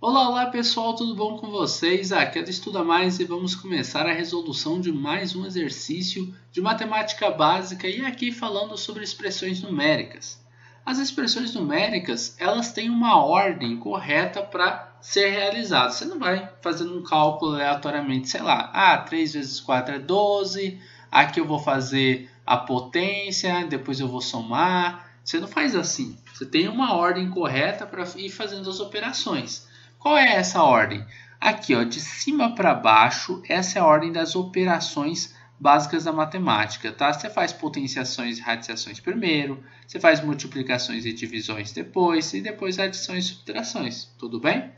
Olá, olá pessoal, tudo bom com vocês? Aqui é do Estuda Mais e vamos começar a resolução de mais um exercício de matemática básica e aqui falando sobre expressões numéricas. As expressões numéricas, elas têm uma ordem correta para ser realizada. Você não vai fazendo um cálculo aleatoriamente, sei lá, ah, 3 vezes 4 é 12, aqui eu vou fazer a potência, depois eu vou somar. Você não faz assim. Você tem uma ordem correta para ir fazendo as operações. Qual é essa ordem? Aqui, ó, de cima para baixo, essa é a ordem das operações básicas da matemática, tá? Você faz potenciações e radiações primeiro, você faz multiplicações e divisões depois, e depois adições e subtrações, tudo bem?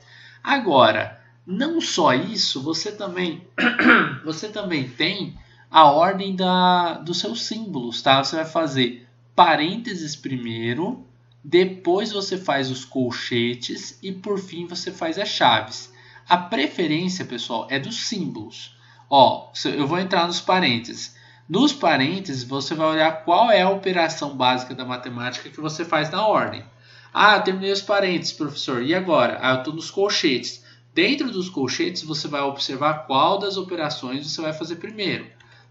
Agora, não só isso, você também, você também tem a ordem da, dos seus símbolos, tá? Você vai fazer parênteses primeiro, depois você faz os colchetes e por fim você faz as chaves. A preferência, pessoal, é dos símbolos. Ó, eu vou entrar nos parênteses. Nos parênteses, você vai olhar qual é a operação básica da matemática que você faz na ordem. Ah, terminei os parênteses, professor. E agora? Ah, eu estou nos colchetes. Dentro dos colchetes, você vai observar qual das operações você vai fazer primeiro.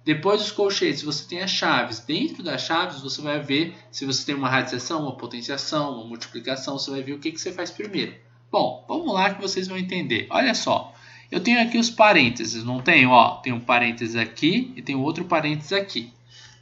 Depois dos colchetes, você tem as chaves. Dentro das chaves, você vai ver se você tem uma radiação, uma potenciação, uma multiplicação. Você vai ver o que, que você faz primeiro. Bom, vamos lá que vocês vão entender. Olha só, eu tenho aqui os parênteses, não tenho? Ó, tem um parênteses aqui e tem outro parênteses aqui.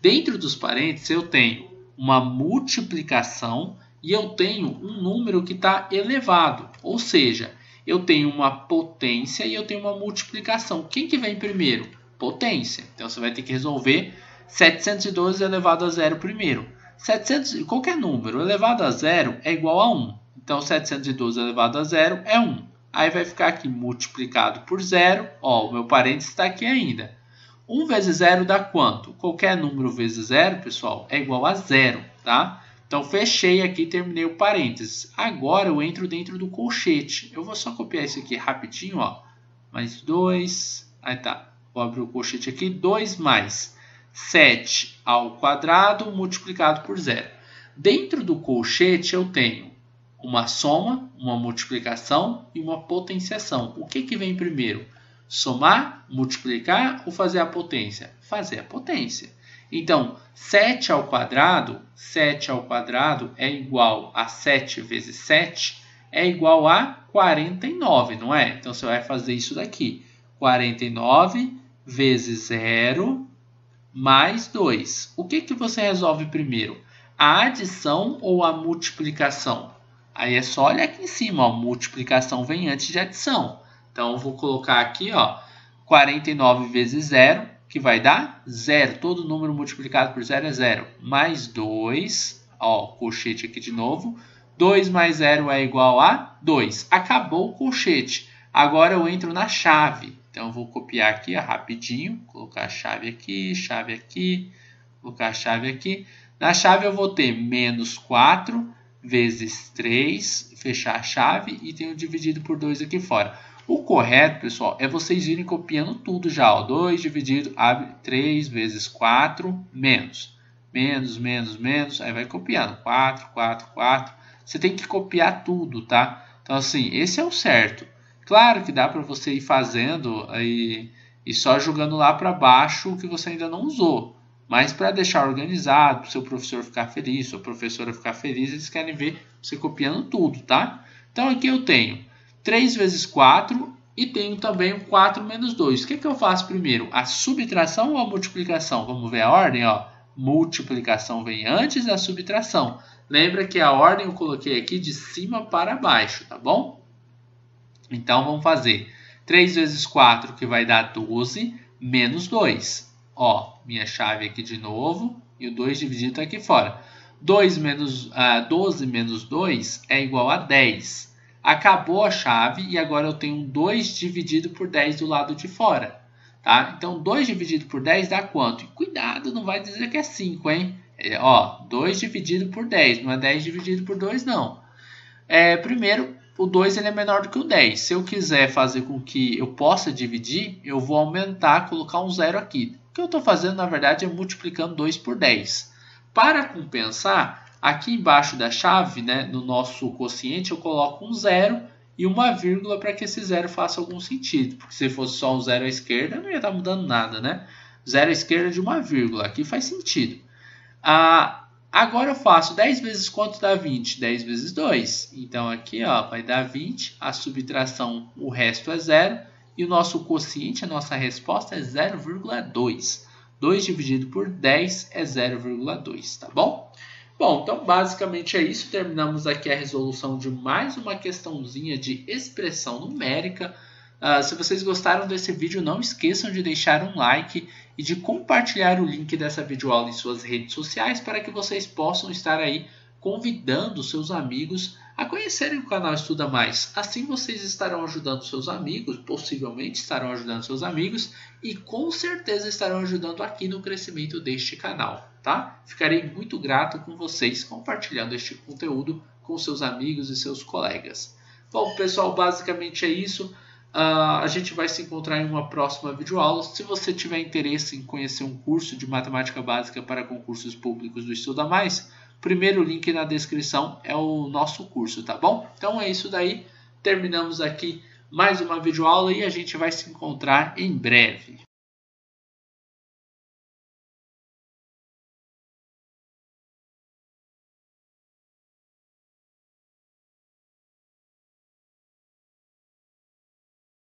Dentro dos parênteses, eu tenho uma multiplicação e eu tenho um número que está elevado. Ou seja, eu tenho uma potência e eu tenho uma multiplicação. Quem que vem primeiro? Potência. Então você vai ter que resolver 712 elevado a zero primeiro. 700, qualquer número elevado a zero é igual a 1. Então 712 elevado a zero é 1. Aí vai ficar aqui multiplicado por zero. Ó, o meu parênteses está aqui ainda. 1 vezes zero dá quanto? Qualquer número vezes zero, pessoal, é igual a zero, tá? Então fechei aqui, terminei o parênteses. Agora eu entro dentro do colchete. Eu vou só copiar isso aqui rapidinho, ó. Mais 2, aí tá. Vou abrir o colchete aqui. 2 mais 7 ao quadrado multiplicado por zero. Dentro do colchete eu tenho uma soma, uma multiplicação e uma potenciação. O que, que vem primeiro? Somar, multiplicar ou fazer a potência? Fazer a potência. Então, 7 ao quadrado, 7 ao quadrado é igual a 7 vezes 7, é igual a 49, não é? Então, você vai fazer isso daqui. 49 vezes zero mais 2. O que, que você resolve primeiro? A adição ou a multiplicação? Aí é só olhar aqui em cima, ó, multiplicação vem antes de adição. Então, eu vou colocar aqui, ó, 49 vezes zero, que vai dar zero. Todo número multiplicado por zero é zero. Mais 2, ó, colchete aqui de novo. 2 mais zero é igual a 2. Acabou o colchete. Agora eu entro na chave. Então, eu vou copiar aqui ó, rapidinho, colocar a chave aqui, chave aqui, colocar a chave aqui. Na chave eu vou ter menos 4 vezes 3, fechar a chave e tenho dividido por 2 aqui fora. O correto, pessoal, é vocês irem copiando tudo já. Ó, 2 dividido, abre 3 vezes 4, menos. Menos, menos, menos, aí vai copiando. 4, 4, 4. Você tem que copiar tudo, tá? Então, assim, esse é o certo. Claro que dá para você ir fazendo aí, e só jogando lá para baixo o que você ainda não usou. Mas para deixar organizado, para o seu professor ficar feliz, sua professora ficar feliz, eles querem ver você copiando tudo, tá? Então aqui eu tenho 3 vezes 4 e tenho também o 4 menos 2. O que, que eu faço primeiro? A subtração ou a multiplicação? Vamos ver a ordem, ó. Multiplicação vem antes da subtração. Lembra que a ordem eu coloquei aqui de cima para baixo, tá bom? Então, vamos fazer 3 vezes 4, que vai dar 12, menos 2. Ó, minha chave aqui de novo, e o 2 dividido está aqui fora. 2 menos, uh, 12 menos 2 é igual a 10. Acabou a chave e agora eu tenho 2 dividido por 10 do lado de fora. Tá? Então, 2 dividido por 10 dá quanto? Cuidado, não vai dizer que é 5, hein? É, ó, 2 dividido por 10, não é 10 dividido por 2, não. É, primeiro, o 2 ele é menor do que o 10. Se eu quiser fazer com que eu possa dividir, eu vou aumentar, colocar um zero aqui. O que eu estou fazendo, na verdade, é multiplicando 2 por 10. Para compensar, aqui embaixo da chave, né, no nosso quociente, eu coloco um zero e uma vírgula para que esse zero faça algum sentido. Porque se fosse só um zero à esquerda, não ia estar tá mudando nada, né? Zero à esquerda de uma vírgula, aqui faz sentido. Ah, agora eu faço 10 vezes quanto dá 20? 10 vezes 2. Então aqui ó, vai dar 20, a subtração, o resto é zero, e o nosso quociente, a nossa resposta é 0,2. 2 dividido por 10 é 0,2, tá bom? Bom, então basicamente é isso. Terminamos aqui a resolução de mais uma questãozinha de expressão numérica. Uh, se vocês gostaram desse vídeo, não esqueçam de deixar um like e de compartilhar o link dessa videoaula em suas redes sociais para que vocês possam estar aí convidando seus amigos a conhecerem o canal Estuda Mais. Assim vocês estarão ajudando seus amigos, possivelmente estarão ajudando seus amigos e com certeza estarão ajudando aqui no crescimento deste canal, tá? Ficarei muito grato com vocês compartilhando este conteúdo com seus amigos e seus colegas. Bom, pessoal, basicamente é isso. Uh, a gente vai se encontrar em uma próxima videoaula. Se você tiver interesse em conhecer um curso de matemática básica para concursos públicos do Estuda Mais, primeiro link na descrição é o nosso curso, tá bom? Então é isso daí. Terminamos aqui mais uma videoaula e a gente vai se encontrar em breve.